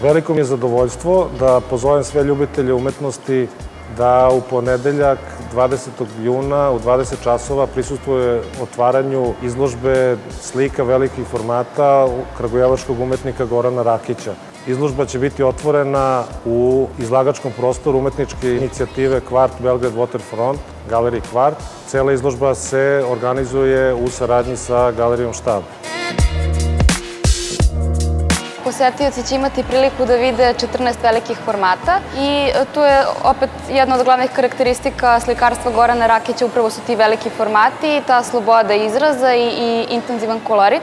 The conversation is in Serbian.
Veliko mi je zadovoljstvo da pozovem sve ljubitelje umetnosti da u ponedeljak 20. juna u 20 časova prisustuje otvaranju izložbe slika velikih formata kragujevačkog umetnika Gorana Rakića. Izložba će biti otvorena u izlagačkom prostoru umetničke inicijative Kvart Belgrade Waterfront, Galeriji Kvart. Cela izložba se organizuje u saradnji sa Galerijom Štab. Posetioci će imati priliku da vide 14 velikih formata i tu je opet jedna od glavnih karakteristika slikarstva Gorana Rakića, upravo su ti veliki formati, ta sloboda izraza i, i intenzivan kolorit.